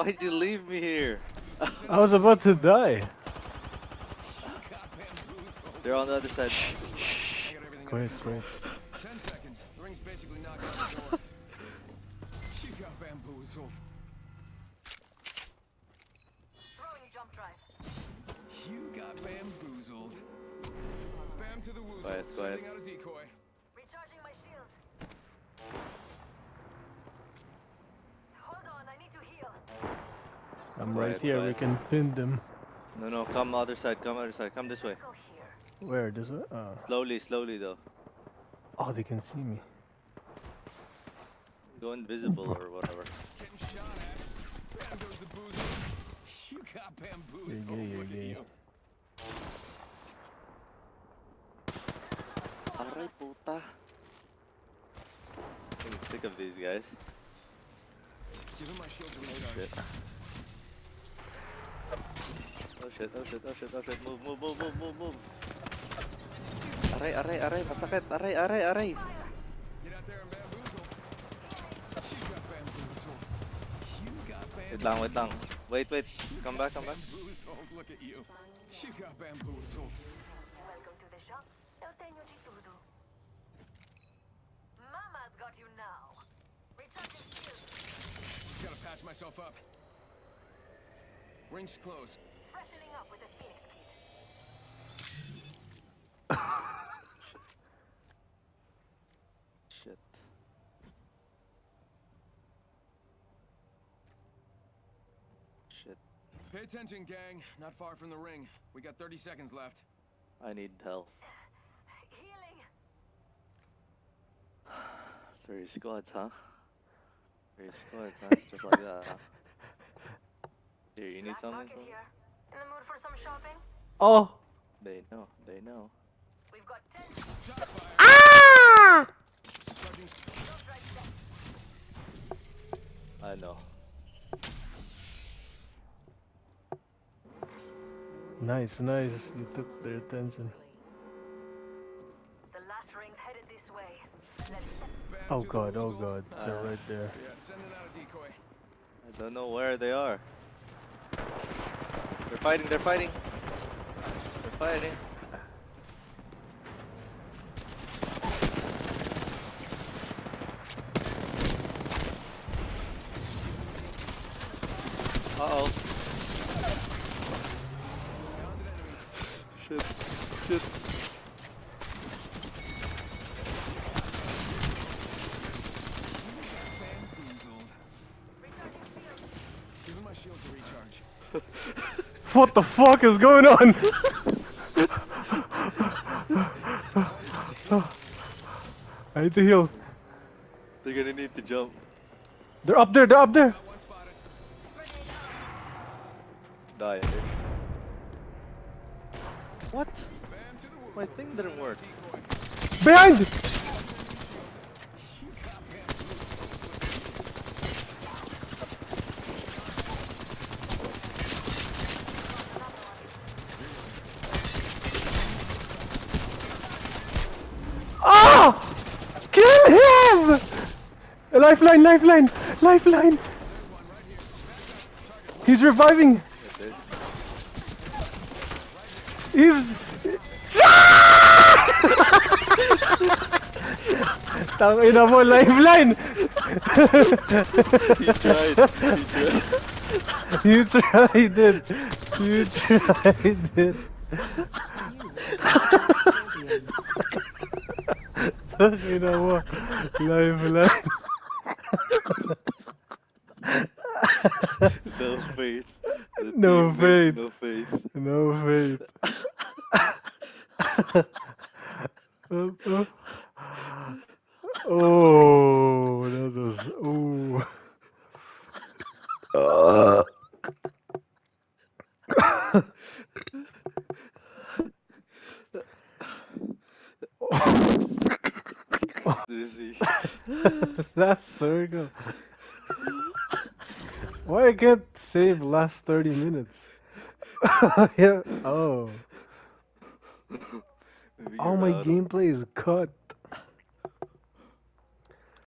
Why'd you leave me here? I was about to die. They're on the other side. Quiet, quiet. Ten seconds. The ring's basically knocked out the door. you got bamboozled. Throwing jump drive. You got bamboozled. Bam to the woozle. Quiet, quiet. Sending out a decoy. Recharging my shields. Hold on, I need to heal. I'm Quiet, right here. We can pin them. No, no, come other side, come other side, come this way. Where? This way? Oh. Slowly, slowly though. oh, they can see me. Go invisible or whatever. Getting shot at. Bam goes the boozle. You got bamboozled. yeah, Look at yeah. you. Aray puta. I'm sick of these guys. Give him my shield to recharge. Shit. Oh shit, oh shit, oh shit. Move, move, move, move, move, move. Aray, aray, aray, masakit. Aray, aray, aray. Wait lang, wait lang. Wait, wait. Come back, come back. Look at you. You got bamboozled. Myself up. Ring's close. Freshening up with a Phoenix kit. Shit. Shit. Pay attention, gang. Not far from the ring. We got 30 seconds left. I need health. Healing. Three squads, huh? Three squads, huh? Just like that, huh? Here, you need Black something? Market from me? here. In the mood for some shopping? Oh! They know, they know. We've got 10 Ah! Charging. jump drive set. I know. Nice, nice. You took their attention. The last ring's headed this way. Let's Oh god, oh god. They're Ah. right there. Yeah, sending out a decoy. I don't know where they are. They're fighting, they're fighting. They're fighting. Uh oh. Shit. Shit. Bamboozled. recharging shields. Give him my shield to recharge. What the fuck is going on? I need to heal. They're gonna need to jump. They're up there, they're up there! Got one spotted. Die. What? Bam to the woozle. My thing didn't work. Behind! You got bamboozled. Ah! Kill him! Lifeline, lifeline, lifeline! He's reviving! He's. Tangina mo, lifeline! He tried. You tried it! You tried it! Tangina mo, lifeline! No faith. The No team faith. No faith. No faith. oh, that was. Ooh. Uh, Dizzy. last circle. Why I can't save last 30 minutes? yeah. Oh. All my out gameplay is cut.